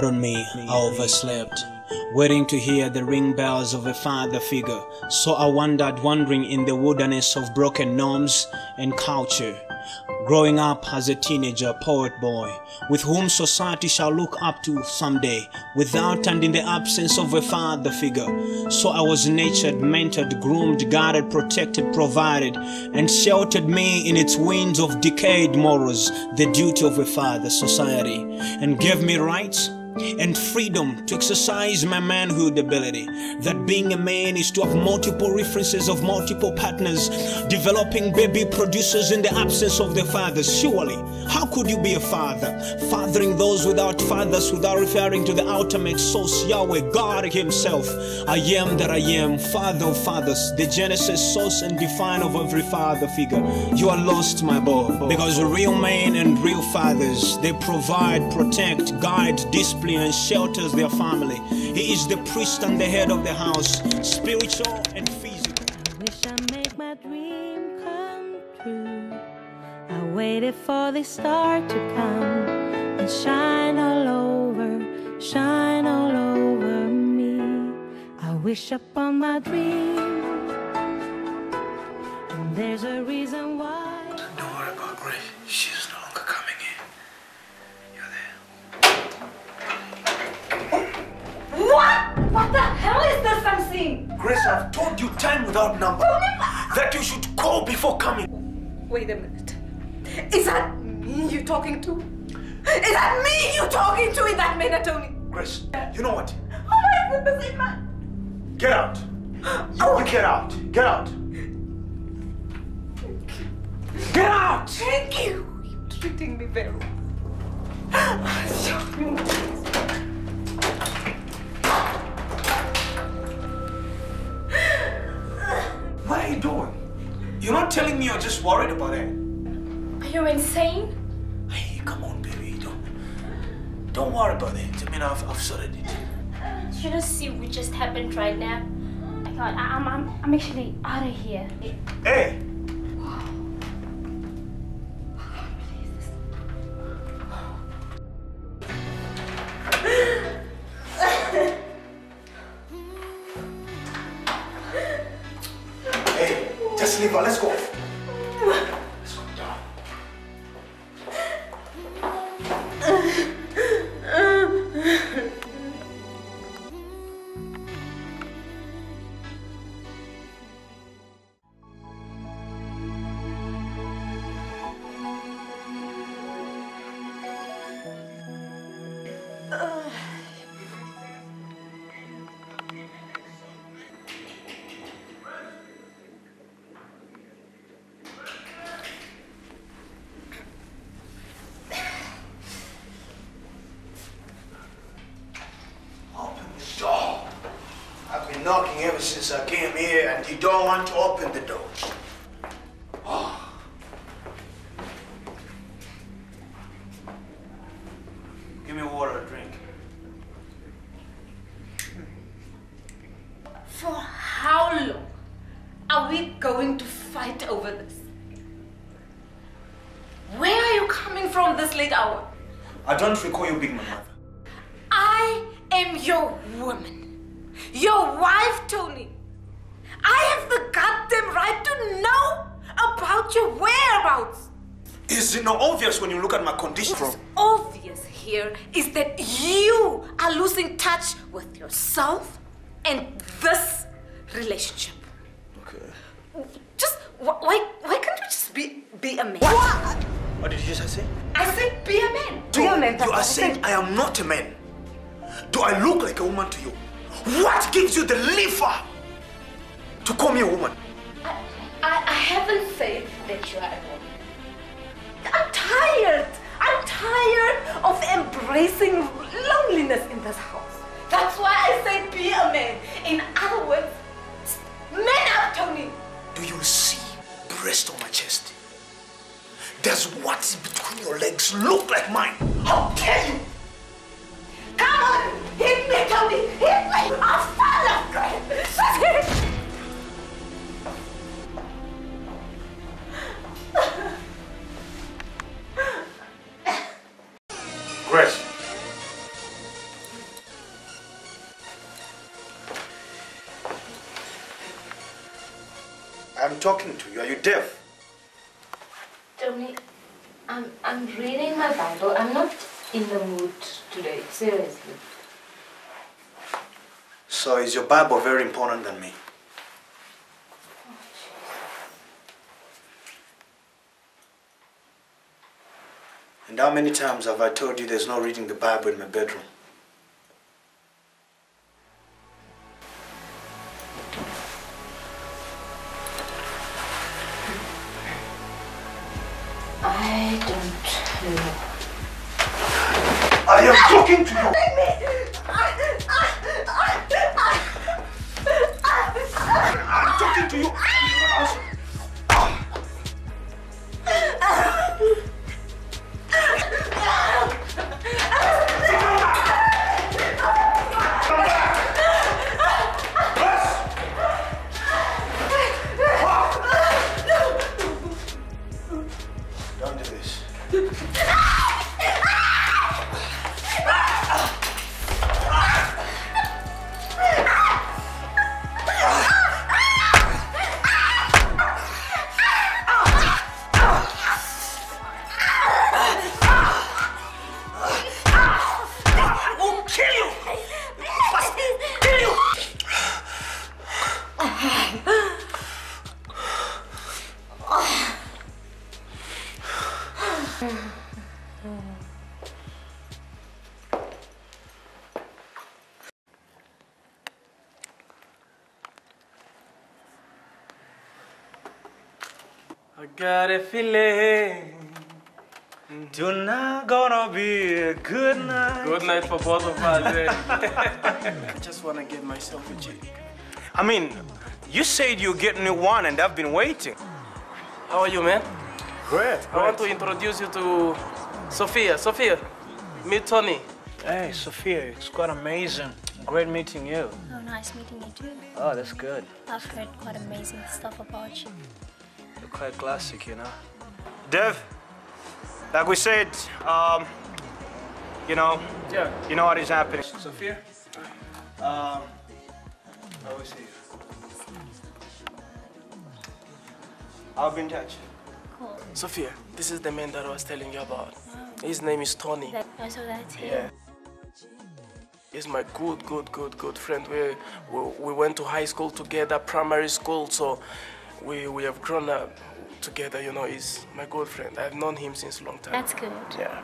Pardon me, I overslept, waiting to hear the ring bells of a father figure. So I wandered, wandering in the wilderness of broken norms and culture. Growing up as a teenager, poet boy, with whom society shall look up to someday, without and in the absence of a father figure. So I was nurtured, mentored, groomed, guarded, protected, provided, and sheltered me in its winds of decayed morals, the duty of a father, society, and gave me rights and freedom to exercise my manhood ability. That being a man is to have multiple references of multiple partners, developing baby producers in the absence of the fathers. Surely, how could you be a father? Fathering those without fathers without referring to the ultimate source, Yahweh, God Himself. I am that I am, Father of fathers, the genesis, source, and define of every father figure. You are lost, my boy, because real men and real fathers, they provide, protect, guide, discipline, and shelters their family. He is the priest and the head of the house, spiritual and physical. Wish I make my dream come true. I waited for the star to come and shine all over, shine all over me. I wish upon my dream, and there's a reason why. Don't worry about Grace. She's no longer coming in. You're there. What? What the hell is this I'm seeing? Grace, I've told you time without number that you should call before coming. Wait a minute. Is that me you talking to? Is that me you talking to in that minute, Tony? Grace, you know what? Oh my goodness, man. Get out. You oh. get out. Get out. Get out! Thank you. You're treating me very well. not telling me you're just worried about it. Are you insane? Hey, come on, baby. Don't, don't worry about it. I mean, I've, I've sorted it. You don't see what just happened right now. I thought I, I'm, I'm, I'm actually out of here. Hey, since I came here, and you don't want to open the door. Talking to you? Are you deaf? Tony, I'm, I'm reading my Bible. I'm not in the mood today, seriously. So is your Bible very important than me? Oh, and how many times have I told you there's no reading the Bible in my bedroom? Got a feeling Tonight gonna be a good night. good night for both of us. eh? I just wanna get myself a chick. I mean, you said you get me one and I've been waiting. How are you, man? Great. I want to introduce you to Sophia. Sophia, meet Tony. Hey, Sophia, it's quite amazing. Great meeting you. Oh, nice meeting you too. Oh, that's good. I've heard quite amazing stuff about you. You're quite classic, you know. Dev, like we said, um, you know, Yeah. you know what is happening. Sophia? Um, I will see you. I'll be in touch. Cool. Sophia, this is the man that I was telling you about. His name is Tony. That, oh, so that's him. Yeah. He's my good, good, good, good friend. We, we, we went to high school together, primary school, so we, we have grown up together, you know. He's my good friend. I've known him since a long time. That's good. Yeah.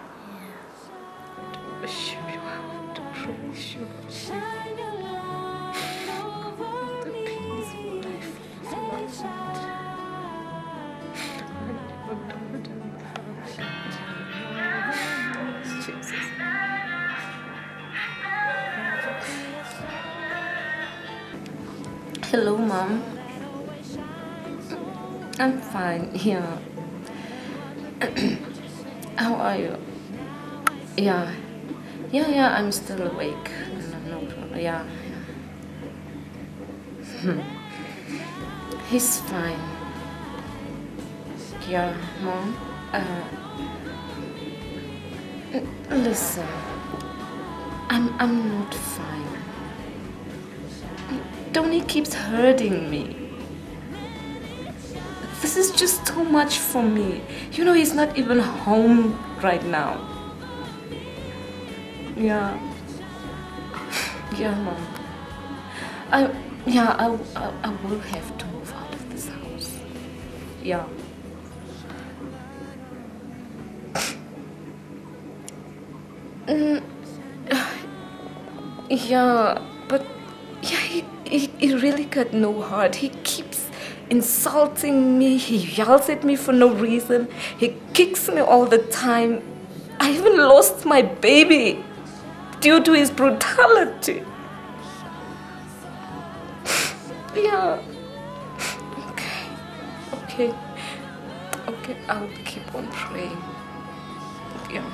Hello, Mom. I'm fine, yeah. How are you? Yeah. Yeah, yeah, I'm still awake. No, no problem. Yeah, yeah. Hmm. He's fine. Yeah, Mom. Uh, listen. I'm, I'm not fine. Tony keeps hurting me. This is just too much for me. You know, he's not even home right now. Yeah. Yeah, mom. I, yeah, I, I, I will have to move out of this house. Yeah. Mm, yeah, but yeah, he, he, he really got no heart. He keeps insulting me. He yells at me for no reason. He kicks me all the time. I even lost my baby due to his brutality. yeah. Okay. Okay. Okay, I'll keep on praying. Yeah.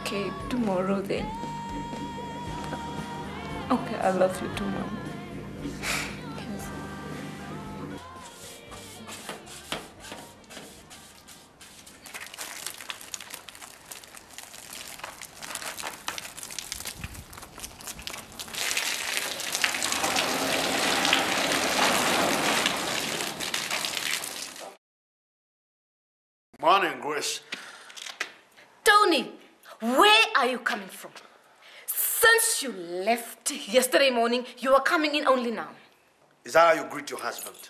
Okay, tomorrow then. Okay, I love you too, Mom. yesterday morning, you are coming in only now. Is that how you greet your husband?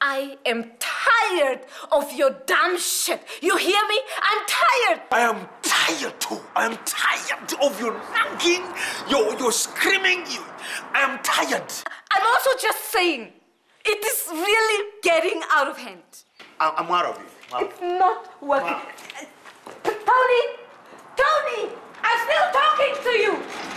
I am tired of your dumb shit. You hear me? I'm tired. I am tired too. I am tired of your nagging, your, your screaming. You, I am tired. I'm also just saying, it is really getting out of hand. I, I'm out of you. It's not working. Tony! Tony! I'm still talking to you!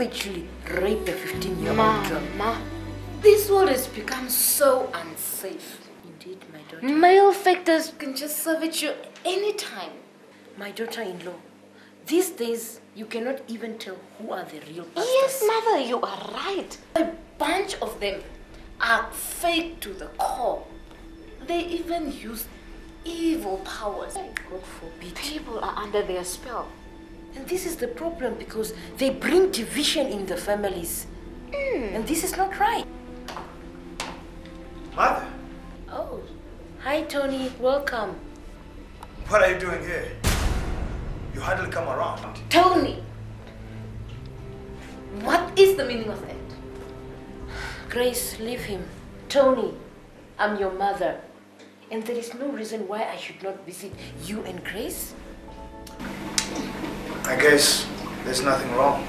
Savagely rape a 15-year-old girl. Ma, this world has become so unsafe. Indeed, my daughter. Male factors can just savage you anytime. My daughter-in-law. These days, you cannot even tell who are the real pastors. Yes, mother, you are right. A bunch of them are fake to the core. They even use evil powers. God forbid. People are under their spell. And this is the problem because they bring division in the families. Hmm. And this is not right. Mother, Oh, hi Tony, welcome. what are you doing here? You hardly come around. Tony! What is the meaning of that? Grace, leave him. Tony, I'm your mother. And there is no reason why I should not visit you and Grace. I guess there's nothing wrong.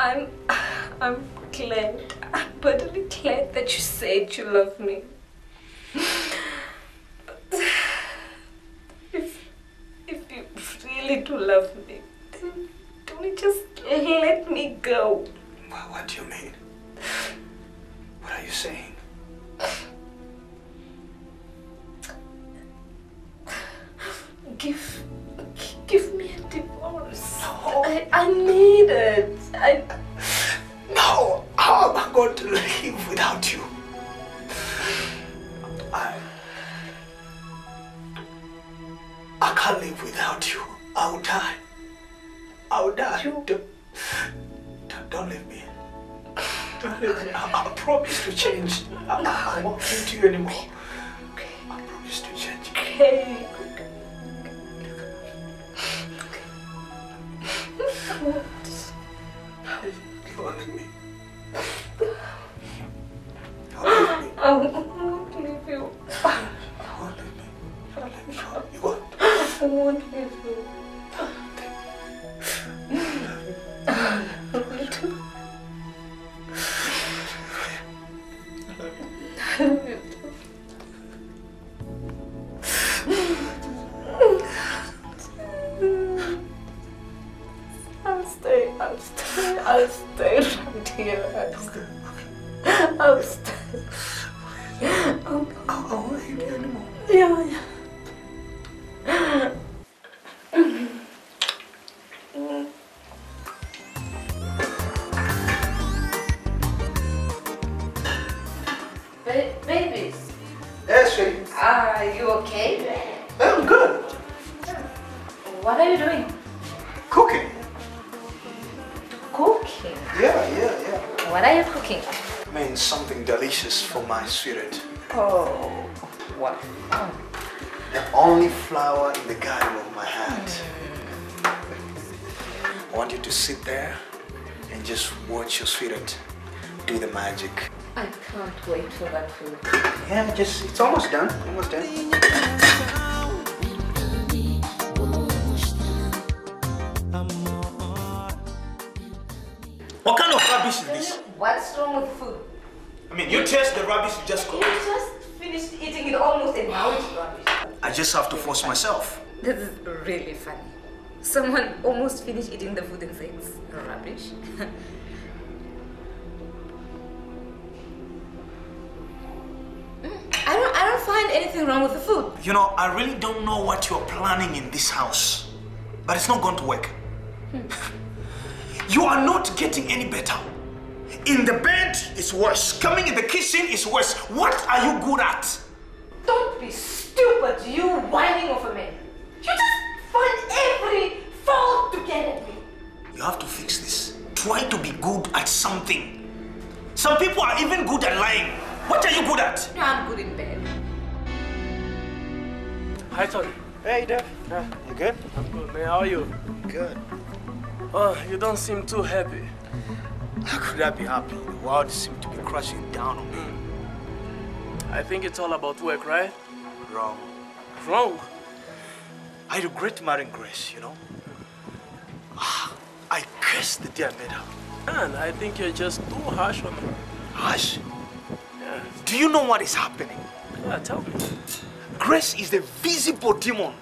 I'm, I'm glad. I'm bitterly glad that you said you love me. But if, if you really do love me, Tony, just let me go. Are you okay? I'm good. What are you doing? Cooking. Cooking. Yeah, yeah, yeah. What are you cooking? I mean, something delicious for my sweetheart. Oh, what? The only flower in the garden of my heart. Hmm. I want you to sit there and just watch your sweetheart do the magic. I can't wait for that food. Yeah, just it's almost done. Almost done. What kind of rubbish is this? What's wrong with food? I mean, you taste the rubbish you just cooked. You just finished eating it almost and now it's rubbish. I just have to force myself. This is really funny. Someone almost finished eating the food and says rubbish. find anything wrong with the food. You know, I really don't know what you're planning in this house, but it's not going to work. Hmm. You are not getting any better. In the bed, it's worse. Coming in the kitchen is worse. What are you good at? Don't be stupid, you whining of a man. You just find every fault to get at me. You have to fix this. Try to be good at something. Some people are even good at lying. What are you good at? No, I'm good in bed. Hi, Tony. Hey, Dave. You good? I'm good, man. How are you? Good. Oh, you don't seem too happy. How could I be happy? The world seems to be crashing down on me. I think it's all about work, right? Wrong. Wrong. I regret marrying Grace, you know? Ah, I cursed the day I met her. Man, I think you're just too harsh on her. Hush. Yeah. Do you know what is happening? yeah, tell me. Grace is the visible demon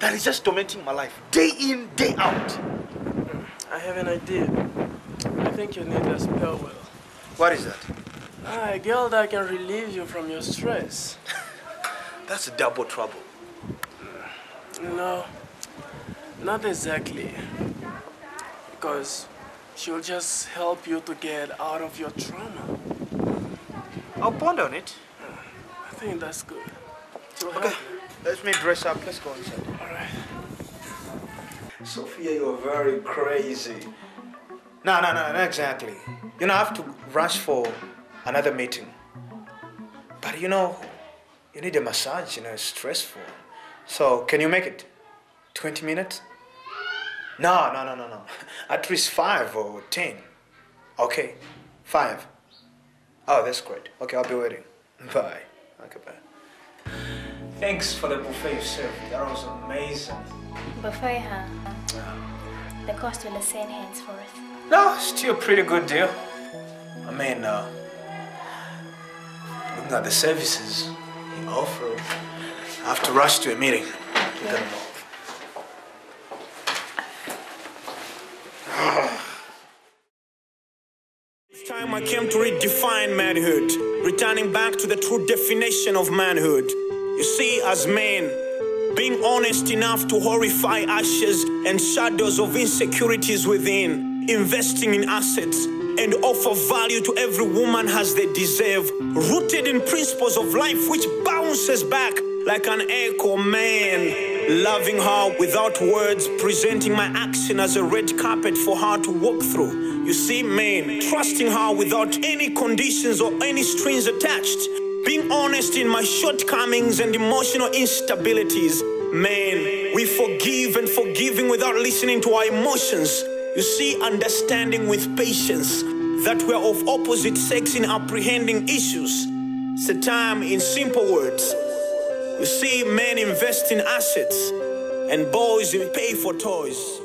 that is just tormenting my life, day in, day out. I have an idea. I think you need a spell well. What is that? Ah, a girl that can relieve you from your stress. That's a double trouble. No, not exactly. Because she'll just help you to get out of your trauma. I'll ponder on it. I think that's good. She'll help Okay, let me dress up. Let's go inside. All right. Sophia, you're very crazy. No, no, no, not exactly. You know, I have to rush for another meeting. But you know, you need a massage, you know, it's stressful. So, can you make it? 20 minutes? No, no, no, no, no. At least five or 10. Okay, five. Oh, that's great. Okay, I'll be waiting. Bye. Okay, bye. Thanks for the buffet you served. That was amazing. Buffet, huh? The cost will ascend henceforth. No, still a pretty good deal. I mean, uh, looking at the services he offered, I have to rush to a meeting. It's time I came to redefine manhood returning back to the true definition of manhood. You see, as men, being honest enough to horrify ashes and shadows of insecurities within, investing in assets, and offer value to every woman as they deserve, rooted in principles of life which bounces back like an echo, man. Loving her without words, presenting my action as a red carpet for her to walk through. You see, man, trusting her without any conditions or any strings attached. Being honest in my shortcomings and emotional instabilities. Man, we forgive and forgiving without listening to our emotions. You see, understanding with patience that we're of opposite sex in apprehending issues. It's a time, in simple words. You see, men invest in assets and boys pay for toys.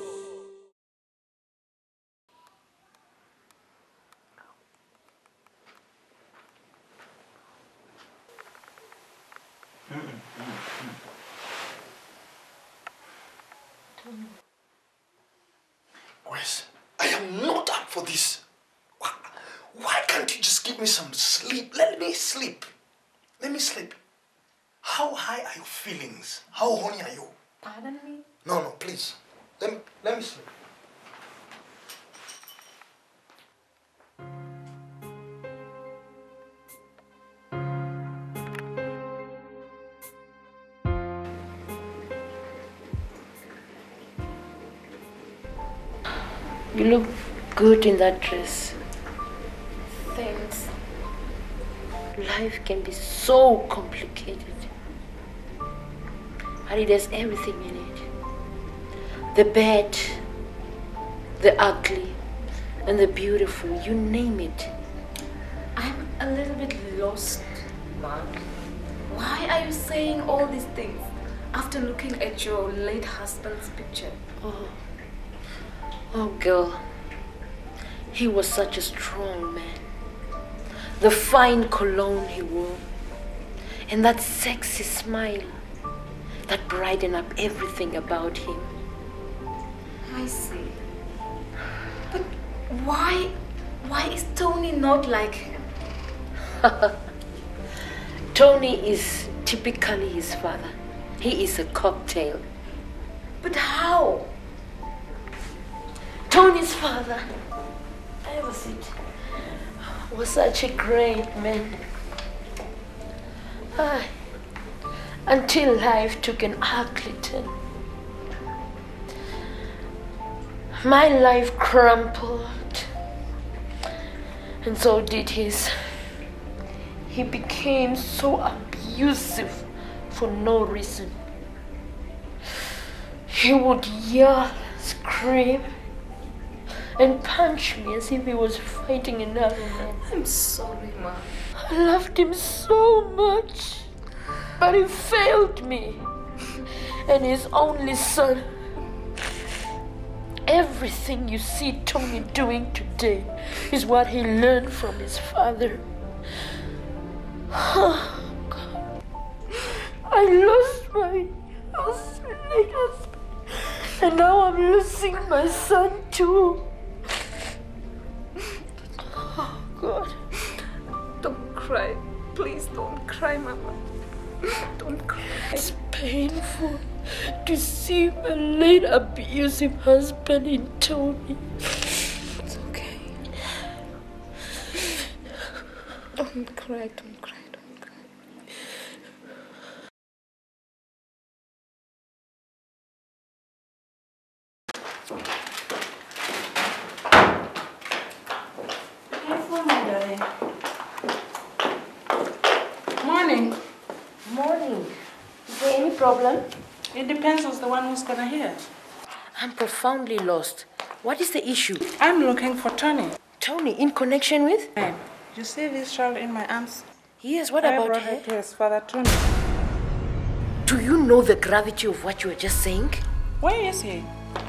You look good in that dress. Thanks. Life can be so complicated. But it has everything in it. The bad, the ugly, and the beautiful. You name it. I'm a little bit lost, Mom. Why are you saying all these things after looking at your late husband's picture? Oh. Oh, girl. He was such a strong man. The fine cologne he wore, and that sexy smile that brightened up everything about him. I see. But why why is Tony not like him? Tony is typically his father. He is a cocktail. But how? Father, I was it, was such a great man. Until life took an ugly turn. My life crumpled, and so did his. He became so abusive for no reason. He would yell, scream, and punch me as if he was fighting another man. I'm sorry, Mom. I loved him so much, but he failed me. And his only son. Everything you see Tony doing today is what he learned from his father. Oh, God. I lost my husband, and now I'm losing my son too. God. Don't cry. Please don't cry, Mama. Don't cry. It's painful to see my late abusive husband in Tony. It's okay. Don't cry, don't cry. Careful, my darling. Morning. Morning. Is there any problem? It depends who's the one who's gonna hear. I'm profoundly lost. What is the issue? I'm looking for Tony. Tony, in connection with? Hey, you see this child in my arms? Yes, what I about brought her? it to his father, Tony. Do you know the gravity of what you were just saying? Where is he?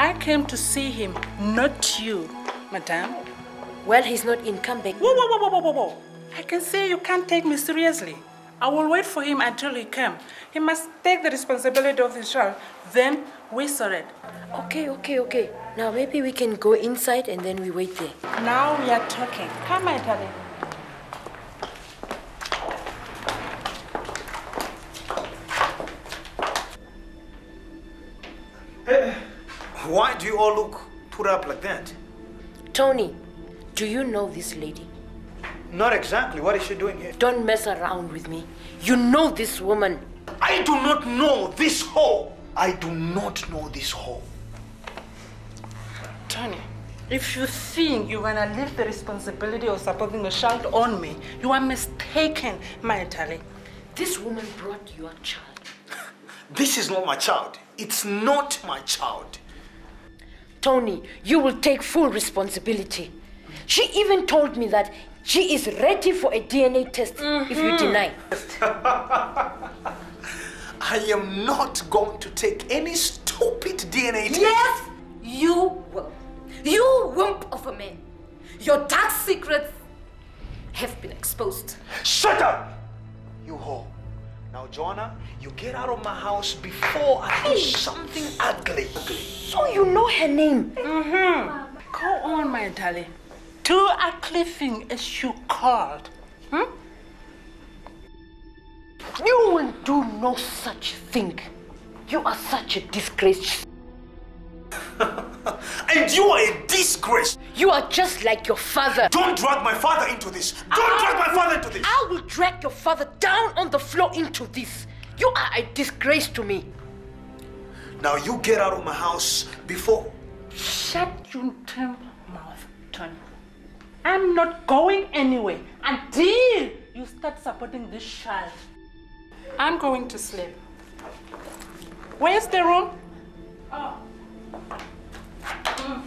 I came to see him, not you, madame. Well, he's not in. Come back. Whoa, whoa, whoa, whoa, whoa, whoa, whoa. I can see you can't take me seriously. I will wait for him until he came. He must take the responsibility of the child. Then we saw it. Okay, okay, okay. Now maybe we can go inside and then we wait there. Now we are talking. Come, my darling. Why do you all look put up like that? Tony, do you know this lady? Not exactly. What is she doing here? Don't mess around with me. You know this woman. I do not know this hoe. I do not know this hoe. Tony, if you think you're gonna leave the responsibility of supporting the child on me, you are mistaken, my darling. This woman brought your child. This is not my child. It's not my child. Tony, you will take full responsibility. She even told me that she is ready for a DNA test if you deny. I am not going to take any stupid DNA test. Yes, you will. You wimp of a man. Your dark secrets have been exposed. Shut up! You hoe. Now, Joanna, you get out of my house before I do something ugly. So you know her name. Mm-hmm. Go on, my darling. Do ugly thing as you called. Hmm? You will do no such thing. You are such a disgrace. And you are a disgrace. You are just like your father. Don't drag my father into this. Don't drag my father into this. I will drag your father down on the floor into this. You are a disgrace to me. Now you get out of my house before. Shut your damn mouth, Tony. I'm not going anywhere until you start supporting this child. I'm going to sleep. Where's the room? Oh. Mm.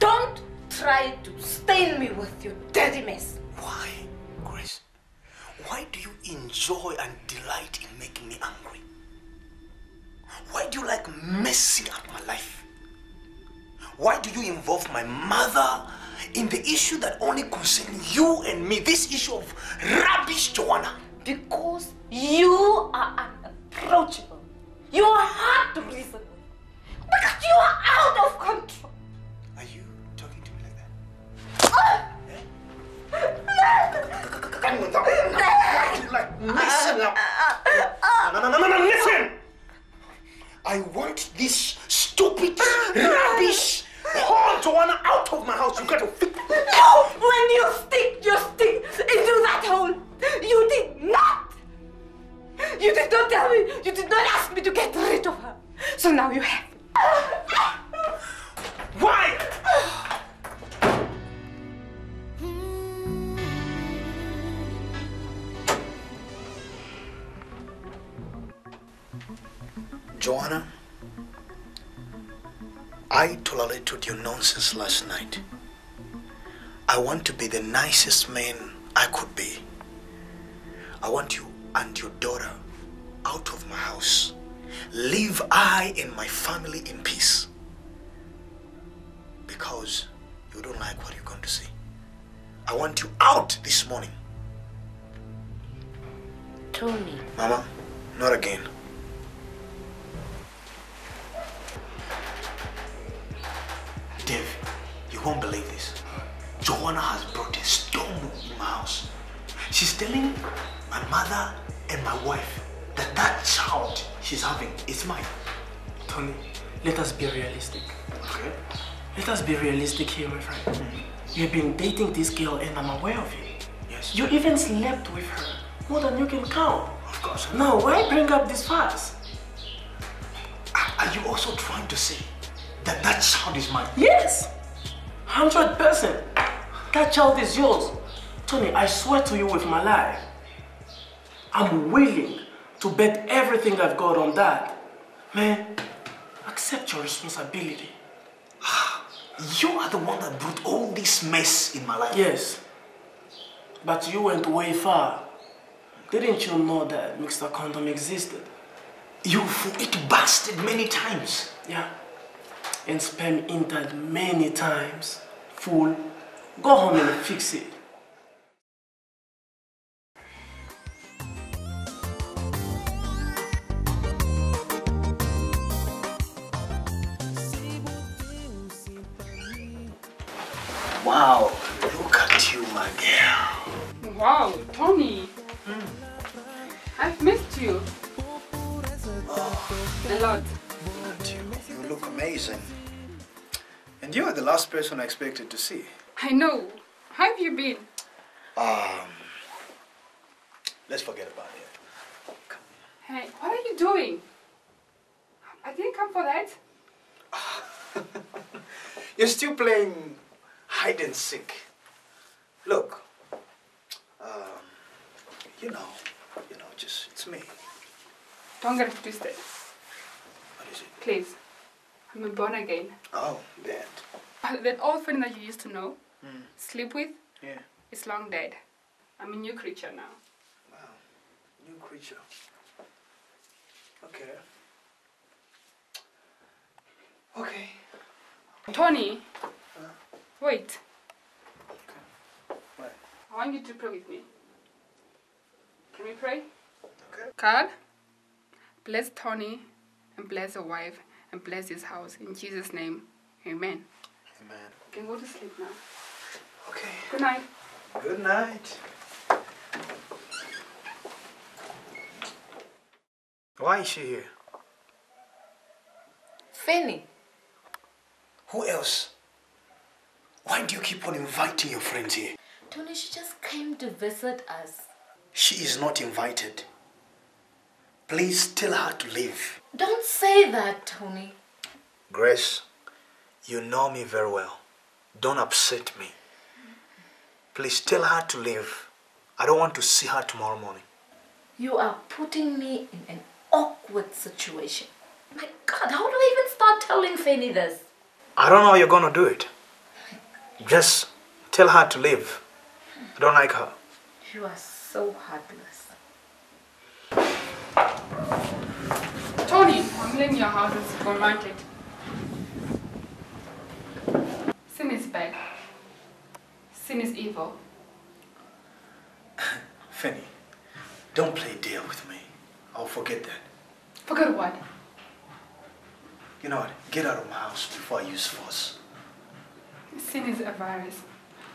Don't try to stain me with your dirty mess. Why, do you enjoy and delight in making me angry? Why do you like messing up my life? Why do you involve my mother in the issue that only concerns you and me? This issue of rubbish, Joanna. Because you are unapproachable. You are hard to reason with. Because you are out of control. Are you talking to me like that? Come on, Why you like messing up? No, no, no, no, no, listen! I want this stupid, rubbish, whole Joanna out of my house. You got to fix No! When you stick your stick into that hole, you did not! You did not tell me, you did not ask me to get rid of her. So now you have. Why? Joanna, I tolerated your nonsense last night. I want to be the nicest man I could be. I want you and your daughter out of my house. Leave I and my family in peace. Because you don't like what you're going to see. I want you out this morning. Tony. Mama, not again. Won't believe this. Joanna has brought a storm in my house. She's telling my mother and my wife that that child she's having is mine. Tony, let us be realistic. Okay? Let us be realistic here, my friend. Mm-hmm. You've been dating this girl and I'm aware of it. Yes. You even slept with her more than you can count. Of course. Now, why bring up this fuss? Are you also trying to say that that child is mine? Yes! 100%. That child is yours. Tony, I swear to you with my life, I'm willing to bet everything I've got on that. Man, accept your responsibility. You are the one that brought all this mess in my life. Yes, but you went way far. Didn't you know that Mr. Condom existed? You've it busted many times. Yeah. And sperm entered many times. Fool, go home and fix it. Wow, look at you, my girl. Wow, Tony. Hmm. I've missed you. Oh. A lot. You, you look amazing. And you are the last person I expected to see. I know. How have you been? Um, let's forget about it. Hey, what are you doing? I didn't come for that. You're still playing hide and seek. Look, um, you know, you know, just it's me. Don't get it twisted. What is it? Please. I'm a born again. Oh, that. That old friend that you used to know, Mm. sleep with, Yeah. is long dead. I'm a new creature now. Wow. New creature. Okay. Okay. Tony, huh? wait. Okay. What? I want you to pray with me. Can we pray? Okay. God, bless Tony and bless the wife and bless his house. In Jesus' name, amen. Amen. You can go to sleep now. Okay. Good night. Good night. Why is she here? Fanny, Who else? Why do you keep on inviting your friends here? Tony, she just came to visit us. She is not invited. Please tell her to leave. Don't say that, Tony. Grace, you know me very well. Don't upset me. Please tell her to leave. I don't want to see her tomorrow morning. You are putting me in an awkward situation. My God, how do I even start telling Fanny this? I don't know how you're gonna do it. Just tell her to leave. I don't like her. You are so heartless. Tony, I'm leaving your house at supermarket. Sin is bad. Sin is evil. Fanny, don't play dear with me. I'll forget that. Forget what? You know what? Get out of my house before I use force. Sin is a virus.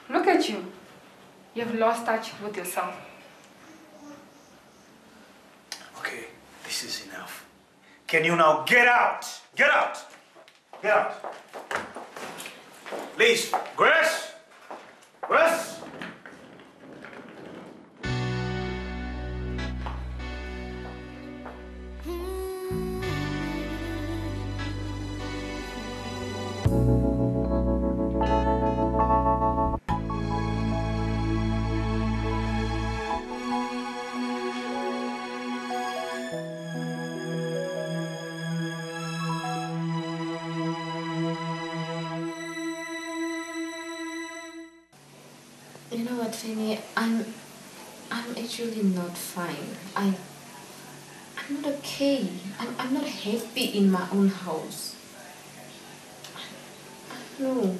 Look at you. You have lost touch with yourself. Okay, this is enough. Can you now get out? Get out! Get out! Please, Grace! Grace! Hmm. Fanny? I'm, I'm actually not fine. I, I'm not okay. I'm, I'm not happy in my own house. No.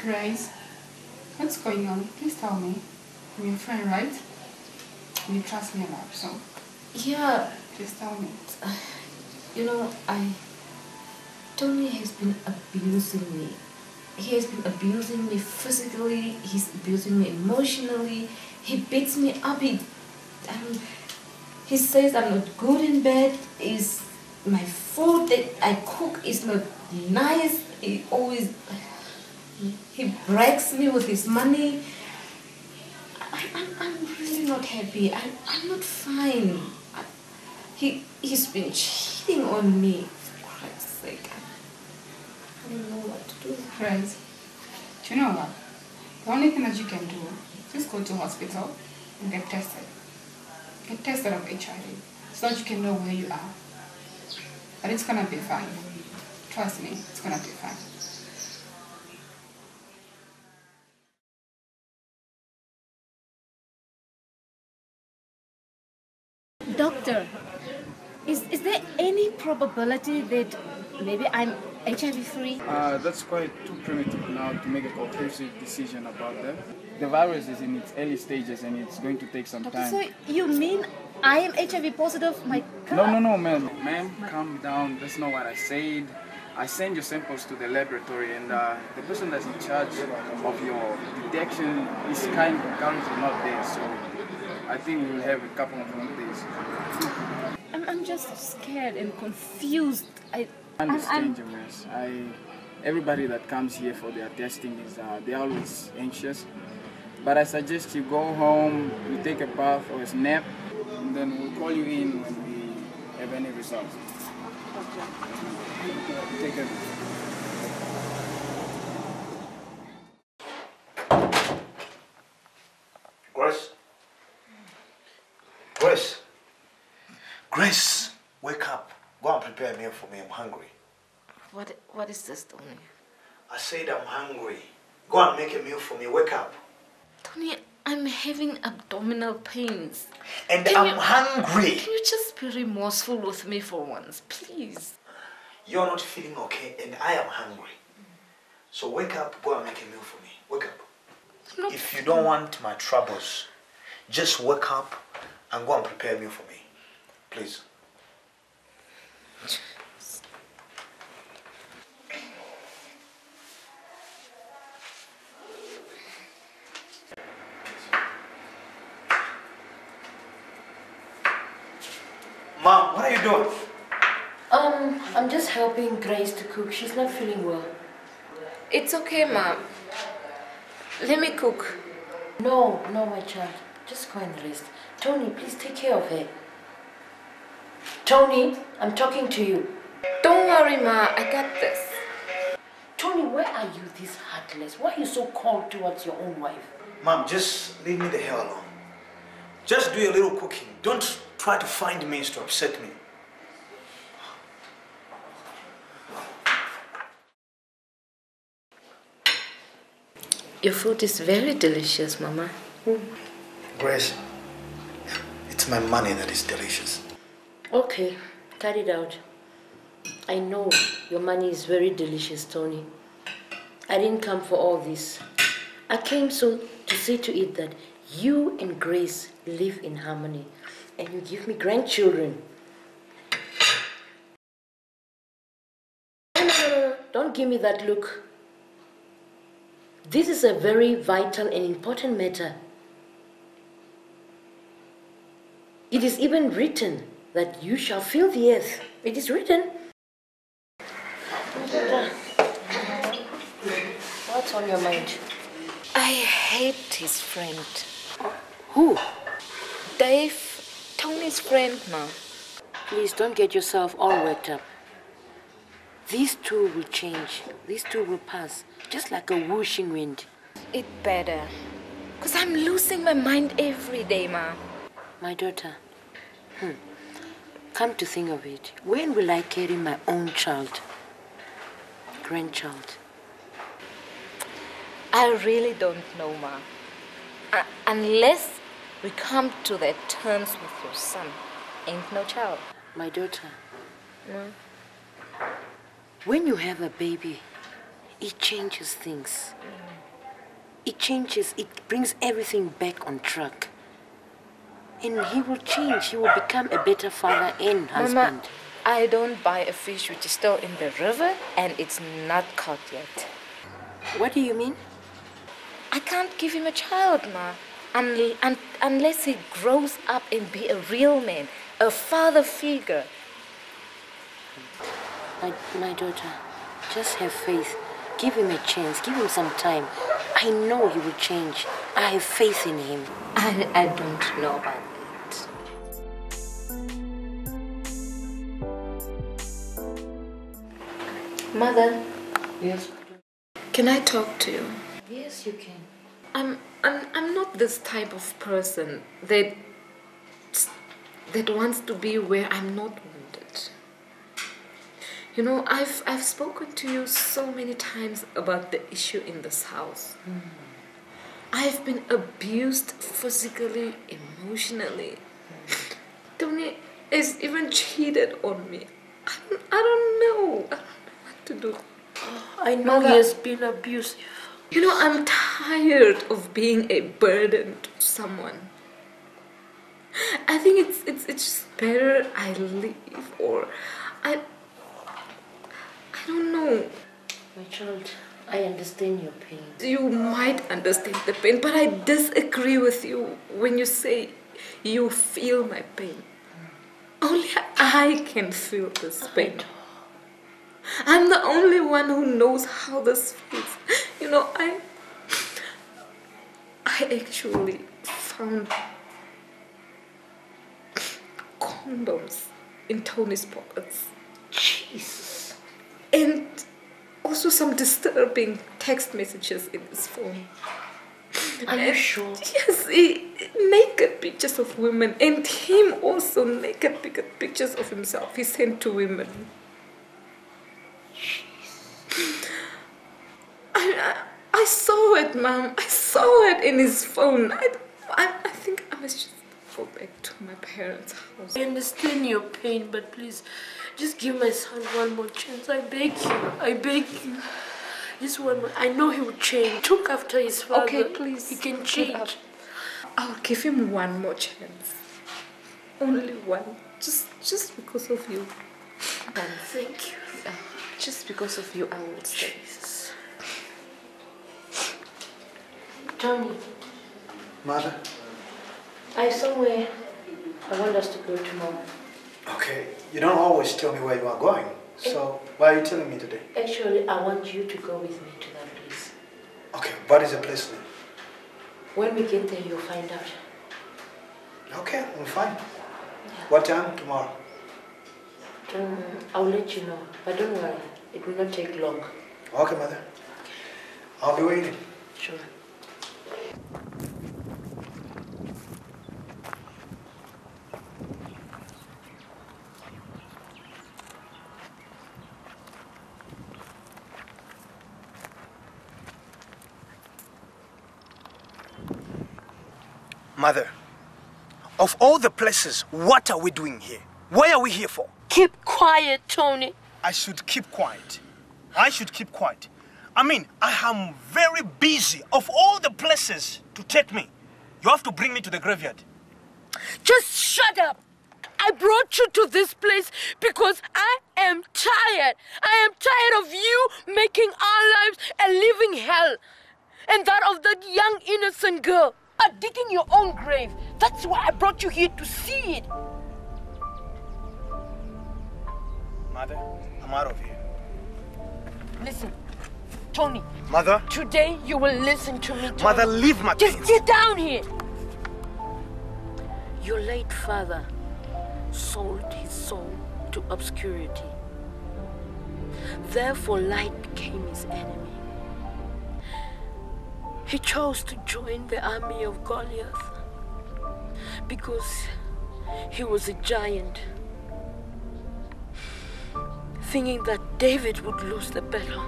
Grace, what's going on? Please tell me. I'm your friend, right? You trust me a lot, so Yeah, please tell me. you know, I. Tony has been abusing me. He has been abusing me physically. He's abusing me emotionally. He beats me up. He, um, he says I'm not good in bed. Is my food that I cook is not nice. He always he breaks me with his money. I, I'm, I'm really not happy. I, I'm not fine. I, he, he's been cheating on me. For Christ's sake. Know what to do. Grace, do you know what? The only thing that you can do is just go to hospital and get tested. Get tested of HIV so that you can know where you are. But it's gonna be fine. Trust me, it's gonna be fine. Doctor, is, is there any probability that maybe I'm HIV free? Uh, that's quite too primitive now to make a conclusive decision about that. The virus is in its early stages and it's going to take some time. so you mean I am HIV positive? My God. No, no, no, ma'am. Ma'am, calm down. That's not what I said. I send your samples to the laboratory, and uh, the person that's in charge of your detection is kind of currently not there. So I think we'll have a couple of more days. I'm, I'm just scared and confused. I, I I'm- James. I everybody that comes here for their testing is uh, they're always anxious. But I suggest you go home, you take a bath or a nap, and then we'll call you in when we have any results. Take care. Grace? Grace? Grace, wake up. Go and prepare a meal for me. I'm hungry. What, what is this, Tony? I said I'm hungry. Go and make a meal for me. Wake up. Tony, I'm having abdominal pains. And Can I'm you- hungry. Can you just be remorseful with me for once, please? You're not feeling okay, and I am hungry. So wake up, go and make a meal for me. Wake up. If you don't want my troubles, just wake up and go and prepare a meal for me. Please. Mom, what are you doing? Um, I'm just helping Grace to cook. She's not feeling well. It's okay, Mom. Let me cook. No, no, my child. Just go and rest. Tony, please take care of her. Tony, I'm talking to you. Don't worry, Ma. I got this. Tony, why are you this heartless? Why are you so cold towards your own wife? Mom, just leave me the hell alone. Just do a little cooking. Don't try to find means to upset me. Your food is very delicious, Mama. Grace, it's my money that is delicious. Okay, it out. I know your money is very delicious, Tony. I didn't come for all this. I came so to see to it that you and Grace live in harmony and you give me grandchildren. No, no, no. Don't give me that look. This is a very vital and important matter. It is even written that you shall fill the earth. It is written. What's on your mind? I hate his friend. Who? Dave, Tony's friend ma. Please don't get yourself all worked up. These two will change. These two will pass, just like a whooshing wind. It better. Because I'm losing my mind every day, Ma. My daughter. Hmm. Come to think of it, when will I carry my own child? Grandchild? I really don't know, Ma. Uh, unless we come to that terms with your son, ain't no child. My daughter. No. When you have a baby, it changes things. It changes, it brings everything back on track. And he will change, he will become a better father and husband. I don't buy a fish which is still in the river and it's not caught yet. What do you mean? I can't give him a child, Ma. Un- un- unless he grows up and be a real man, a father figure. My, my daughter, just have faith. Give him a chance. Give him some time. I know he will change. I have faith in him. I, I don't know about Mother. Yes. Can I talk to you? Yes, you can. I'm I'm I'm not this type of person that that wants to be where I'm not wanted. You know, I've I've spoken to you so many times about the issue in this house. Mm. I've been abused physically, emotionally. Mm. Tony has even cheated on me. I don't, I don't know. To do. Oh, I know he has been abusive. You know, I'm tired of being a burden to someone. I think it's it's it's just better I leave or I I don't know. My child, I understand your pain. You might understand the pain, but I disagree with you when you say you feel my pain. Mm. Only I can feel this pain. I'm the only one who knows how this feels. You know, I I actually found condoms in Tony's pockets. Jesus. And also some disturbing text messages in his phone. Are you sure? Yes, he, naked pictures of women, and him also naked pic- pictures of himself. He sent to women. I, I, I saw it, Mom. I saw it in his phone. I, I, I think I must just go back to my parents' house. I understand your pain, but please, just give my son one more chance. I beg you. I beg you. Just one more. I know he will change. Took after his father. Okay, please. He can change. I'll give him one more chance. Only one. Just, just because of you. And thank you. Uh, just because of you, I will stay. Tony, Mother? I have somewhere I want us to go tomorrow. Okay, you don't always tell me where you are going. So why are you telling me today? Actually, I want you to go with me to that place. Okay, what is the place name? When we get there, you'll find out. Okay, I'm fine. What time tomorrow? Um, I'll let you know, but don't worry, it will not take long. Okay, mother. I'll be waiting. Sure. Mother, of all the places, what are we doing here? Why are we here for? Keep quiet, Tony. I should keep quiet. I should keep quiet. I mean, I am very busy. Of all the places to take me, you have to bring me to the graveyard. Just shut up. I brought you to this place because I am tired. I am tired of you making our lives a living hell. And that of that young innocent girl. Are digging your own grave. That's why I brought you here to see it. Mother, I'm out of here. Listen, Tony. Mother? Today you will listen to me. Tony. Mother, leave my Just things. get down here. Your late father sold his soul to obscurity. Therefore, light became his enemy. He chose to join the army of Goliath because he was a giant, thinking that David would lose the battle.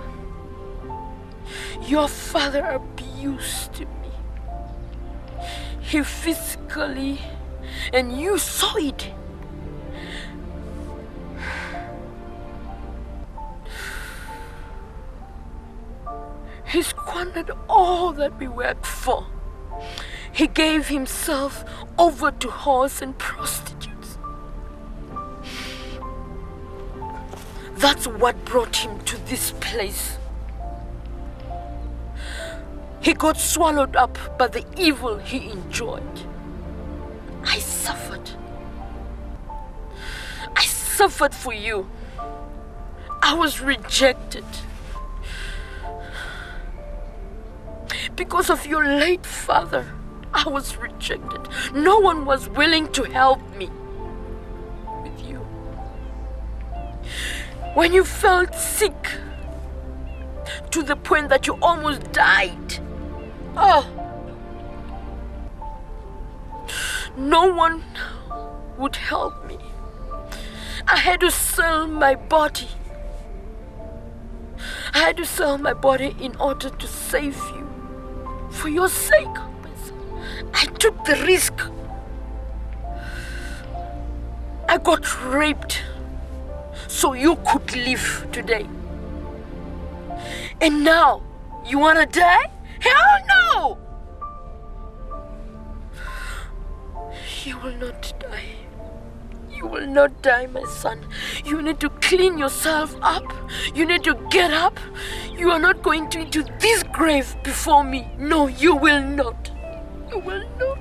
Your father abused me. He physically, and you saw it. He squandered all that we worked for. He gave himself over to whores and prostitutes. That's what brought him to this place. He got swallowed up by the evil he enjoyed. I suffered. I suffered for you. I was rejected. Because of your late father, I was rejected. No one was willing to help me with you. When you felt sick to the point that you almost died, oh, no one would help me. I had to sell my body. I had to sell my body in order to save you. For your sake, I took the risk. I got raped so you could live today. And now, you wanna die? Hell no! You will not die. You will not die, my son. You need to clean yourself up. You need to get up. You are not going to into this grave before me. No, you will not. You will not.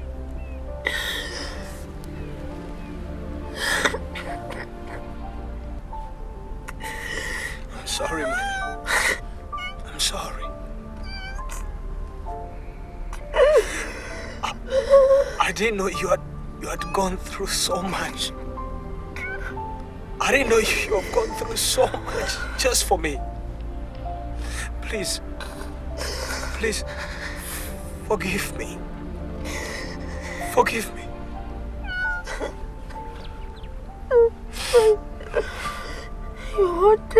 I'm sorry, man. I'm sorry. I, I didn't know you had you had gone through so much. I didn't know you have gone through so much just for me. Please, please, forgive me. Forgive me. You won't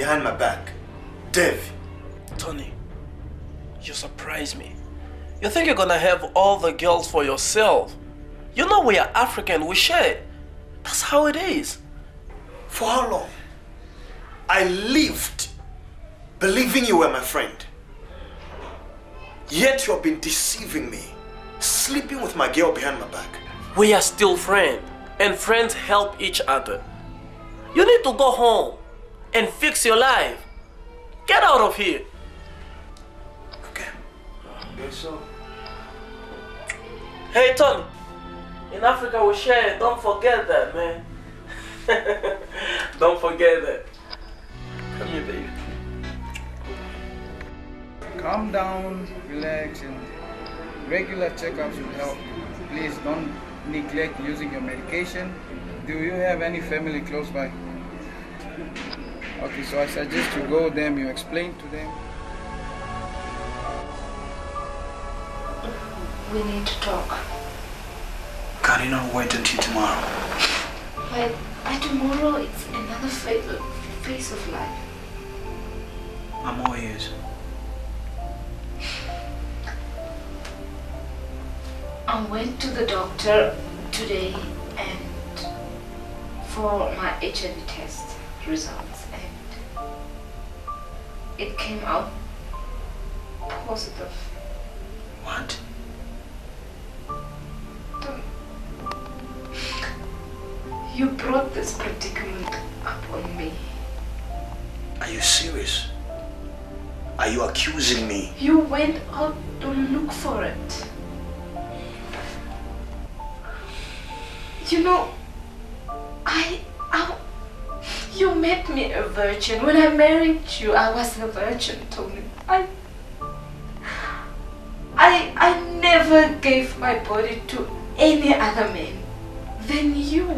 behind my back? Dave. Tony, you surprise me. You think you're gonna have all the girls for yourself? You know we are African, we share. That's how it is. For how long? I lived believing you were my friend. Yet you have been deceiving me, sleeping with my girl behind my back. We are still friends, and friends help each other. You need to go home and fix your life. Get out of here. Okay, Okay, so. Hey, Tony. In Africa, we share. Don't forget that, man. Don't forget that. Come here, baby. Calm down, relax, and regular checkups will help. Please don't neglect using your medication. Do you have any family close by? Okay, so I suggest you go them, you explain to them. We need to talk. Can you not wait until tomorrow? But by tomorrow, it's another phase of, life. I'm all ears. I went to the doctor today and for my HIV test results and it came out positive. What? You brought this predicament upon me. Are you serious? Are you accusing me? You went out to look for it. You know, you made me a virgin. When I married you, I was a virgin, Tony. I, I, I never gave my body to any other man than you.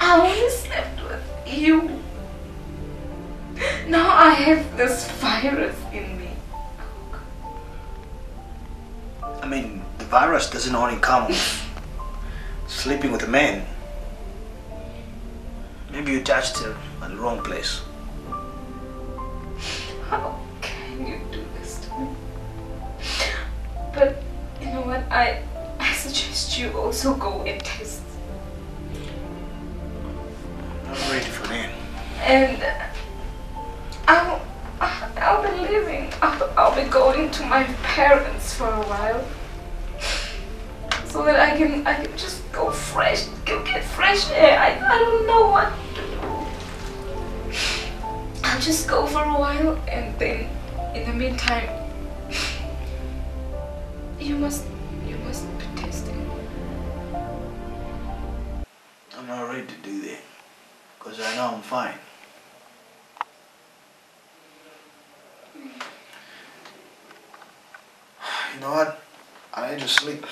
I only slept with you. Now I have this virus in me. I mean, the virus doesn't only come sleeping with a man. Maybe you touched her at the wrong place. How can you do this to me? But you know what? I I suggest you also go and test. I'm ready for that. And I'll I'll be leaving. I'll, I'll be going to my parents for a while. So that I can I can just go fresh, go get fresh air. I, I don't know what to do. I'll just go for a while and then in the meantime you must you must be testing. I'm not ready to do that. Because I know I'm fine. Mm. You know what? I need to sleep.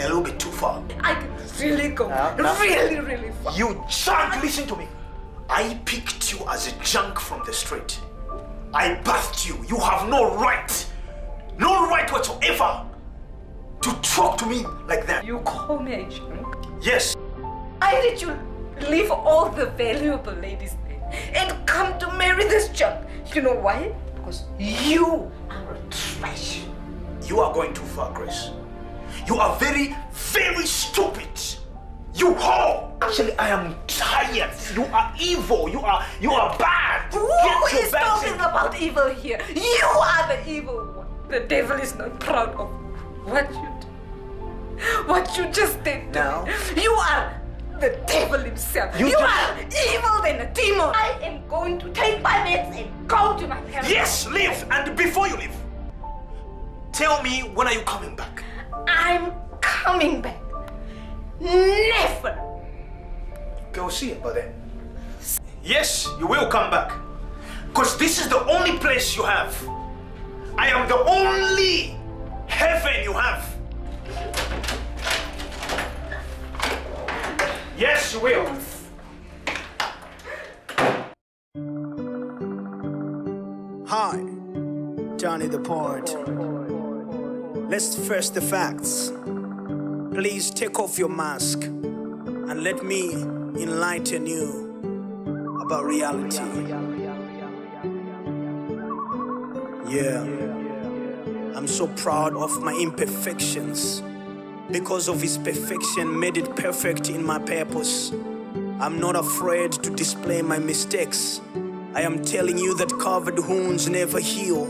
A little bit too far. I can really go uh, Now- now- really, really far. You junk, listen to me. I picked you as a junk from the street. I bathed you. You have no right, no right whatsoever to talk to me like that. You call me a junk? Yes. Why did you leave all the valuable ladies there and come to marry this junk? You know why? Because you are a trash. You are going too far, Grace. You are very, very stupid. You whore. Actually, I am tired. You are evil. You are, you are bad. Who Get is talking in- about evil here? You are the evil one. The devil is not proud of what you did. What you just did. Now? You are the devil himself. You You, are evil than a demon. I am going to take my meds and go to my parents. Yes, leave. And before you leave, tell me when are you coming back? I'm coming back. Never. Go see about that. Yes, you will come back. Because this is the only place you have. I am the only heaven you have. Yes, you will. Hi, Tony the Poet. Let's first the facts. Please take off your mask and let me enlighten you about reality. Yeah, I'm so proud of my imperfections. Because of his perfection, made it perfect in my purpose. I'm not afraid to display my mistakes. I am telling you that covered wounds never heal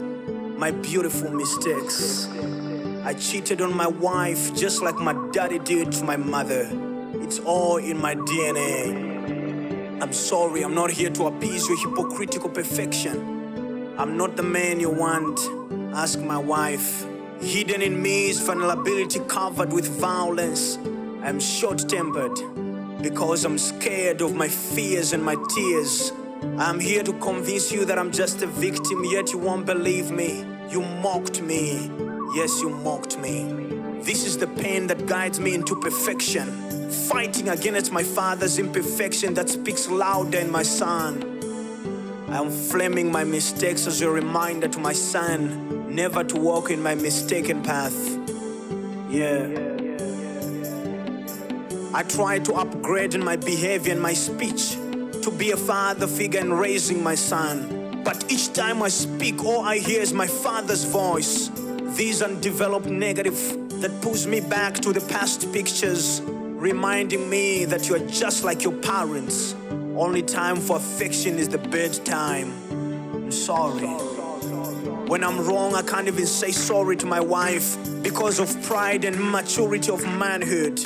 my beautiful mistakes. I cheated on my wife just like my daddy did to my mother. It's all in my DNA. I'm sorry, I'm not here to appease your hypocritical perfection. I'm not the man you want. Ask my wife. Hidden in me is vulnerability covered with violence. I'm short tempered because I'm scared of my fears and my tears. I'm here to convince you that I'm just a victim, yet you won't believe me. You mocked me. Yes, you mocked me. This is the pain that guides me into perfection. Fighting against my father's imperfection that speaks louder in my son. I'm flaming my mistakes as a reminder to my son never to walk in my mistaken path. Yeah. I try to upgrade in my behavior and my speech to be a father figure in raising my son. But each time I speak, all I hear is my father's voice. These undeveloped negative that pulls me back to the past pictures, reminding me that you are just like your parents. Only time for affection is the bedtime. I'm sorry. When I'm wrong, I can't even say sorry to my wife because of pride and maturity of manhood.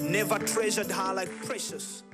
Never treasured her like precious.